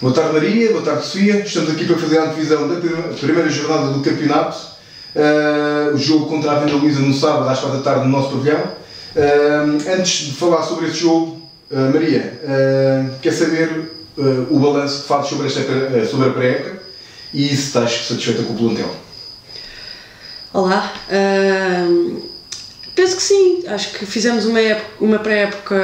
Boa tarde Maria, boa tarde Sofia. Estamos aqui para fazer a divisão da primeira jornada do campeonato. Uh, o jogo contra a Venda Luísa no sábado às 4 da tarde no nosso pavilhão. Uh, antes de falar sobre esse jogo, uh, Maria, quer saber o balanço que fazes sobre, esta, sobre a pré-época e se estás satisfeita com o plantel? Olá, penso que sim, acho que fizemos uma, uma pré-época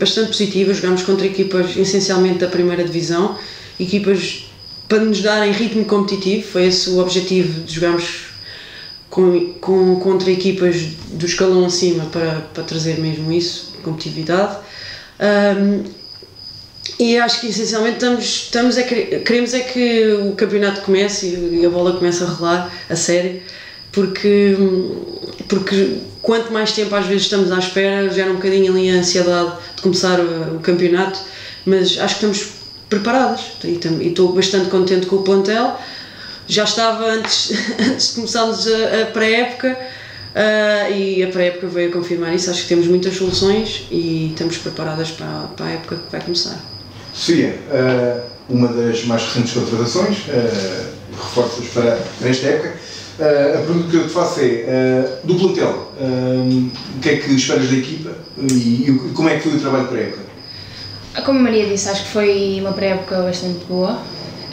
bastante positiva, jogámos contra equipas essencialmente da primeira divisão, equipas para nos darem ritmo competitivo, foi esse o objetivo de jogarmos com, com, contra equipas do escalão acima para, para trazer mesmo isso, competitividade. Um, e acho que essencialmente estamos, estamos a, queremos é que o campeonato comece e a bola comece a rolar a sério, porque, porque quanto mais tempo às vezes estamos à espera, gera um bocadinho ali a ansiedade de começar o, o campeonato, mas acho que estamos preparadas e estou bastante contente com o plantel. Já estava antes, antes de começarmos a, a pré-época uh, e a pré-época veio a confirmar isso. Acho que temos muitas soluções e estamos preparadas para, para a época que vai começar. Sofia, uh, uma das mais recentes contratações, uh, reforços para, para esta época. Uh, a pergunta que eu te faço é, do plantel, o que é que esperas da equipa e, e como é que foi o trabalho para a época? Como a Maria disse, acho que foi uma pré-época bastante boa.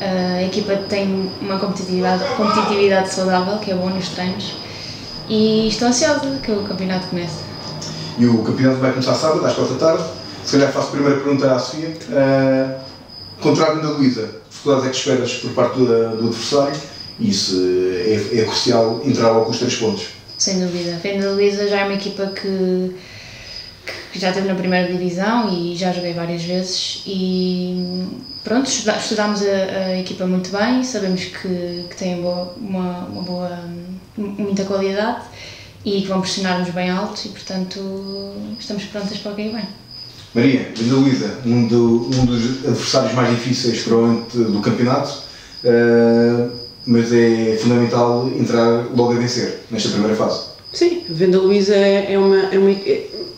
A equipa tem uma competitividade, competitividade saudável, que é bom nos treinos. E estou ansiosa que o campeonato comece. E o campeonato vai começar sábado, às 4 da tarde. Se calhar faço a primeira pergunta à Sofia. Uh, contrário da Luísa, dificuldades é que esperas por parte do, do adversário? Isso é, é crucial entrar logo com os três pontos. Sem dúvida. A Fenda Luísa já é uma equipa que que já esteve na primeira divisão e já joguei várias vezes e pronto, estudámos a, a equipa muito bem, sabemos que, que têm boa, uma, uma boa, muita qualidade e que vão pressionar-nos bem alto e portanto estamos prontas para o aí vem. Maria, Linda Luísa, um, do, um dos adversários mais difíceis provavelmente do campeonato, uh, mas é fundamental entrar logo a vencer nesta primeira fase. Sim, Venda Luísa é, é uma, é uma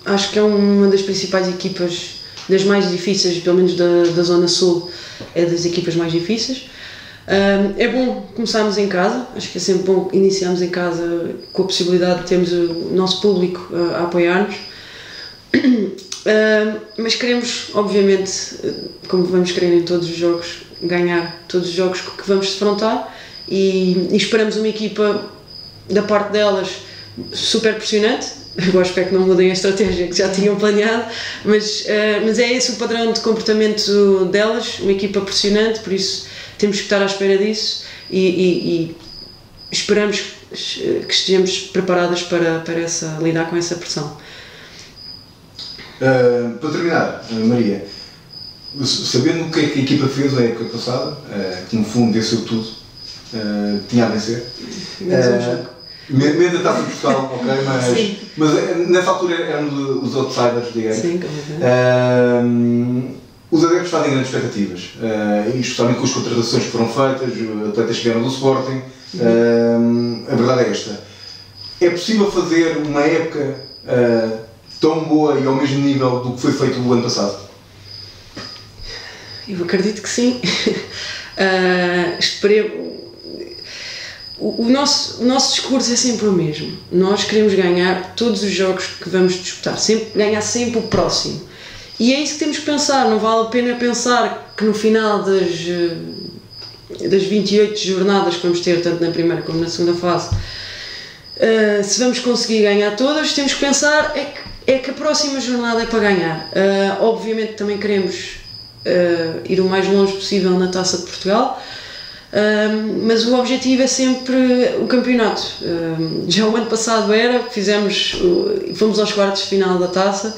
acho que é uma das principais equipas, das mais difíceis, pelo menos da, da Zona Sul, é das equipas mais difíceis. Um, é bom começarmos em casa, acho que é sempre bom iniciarmos em casa com a possibilidade de termos o nosso público a, a apoiar-nos. Um, mas queremos, obviamente, como vamos querer em todos os jogos, ganhar todos os jogos que vamos defrontar e, e esperamos uma equipa da parte delas super pressionante, Agora espero que não mudem a estratégia que já tinham planeado, mas, uh, mas é esse o padrão de comportamento delas, uma equipa pressionante, por isso temos que estar à espera disso e, e, e esperamos que estejamos preparadas para, para essa, lidar com essa pressão. Uh, para terminar, Maria, sabendo o que, é que a equipa fez na época passada, uh, que no fundo venceu tudo, uh, tinha a vencer. Uh, Medo da taça de Portugal, ok? Mas, Sim. mas eh, nessa altura eram os outsiders, digamos. Sim, uh, Os adeptos fazem grandes expectativas, uh, especialmente com as contratações que foram feitas, atletas que vieram do Sporting. Uh, a verdade é esta. É possível fazer uma época uh, tão boa e ao mesmo nível do que foi feito no ano passado? Eu acredito que sim. uh, esperemos o, o, nosso, o nosso discurso é sempre o mesmo. Nós queremos ganhar todos os jogos que vamos disputar, sempre, ganhar sempre o próximo. E é isso que temos que pensar. Não vale a pena pensar que no final das, eh, das 28 jornadas que vamos ter, tanto na primeira como na segunda fase, uh, se vamos conseguir ganhar todas, temos que pensar é que, é que a próxima jornada é para ganhar. Uh, obviamente também queremos uh, ir o mais longe possível na Taça de Portugal mas o objetivo é sempre o campeonato. Já o ano passado era, fizemos, fomos aos quartos de final da taça,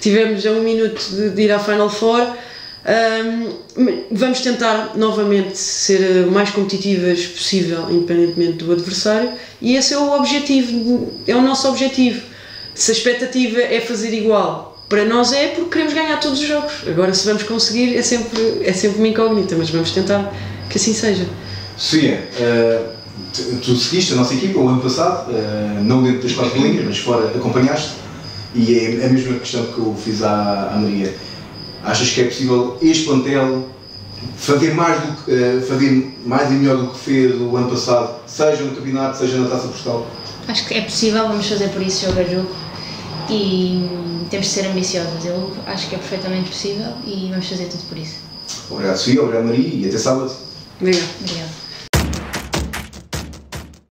tivemos um minuto de, de ir à Final Four. Um, vamos tentar novamente ser o mais competitivas possível, independentemente do adversário, e esse é o objetivo, é o nosso objetivo. Se a expectativa é fazer igual, para nós é porque queremos ganhar todos os jogos. Agora, se vamos conseguir, é sempre, é sempre uma incógnita, mas vamos tentar que assim seja. Sofia, uh, tu seguiste a nossa equipa o ano passado, uh, não dentro das quatro linhas, mas fora acompanhaste, e é a mesma questão que eu fiz à, à Maria. Achas que é possível este plantel fazer mais, do que, uh, fazer mais e melhor do que fez o ano passado, seja no campeonato, seja na taça postal? Acho que é possível, vamos fazer por isso jogo a jogo e temos de ser ambiciosos. Eu acho que é perfeitamente possível e vamos fazer tudo por isso. Obrigado, Sofia, obrigado, Maria, e até sábado. Obrigado. Obrigada.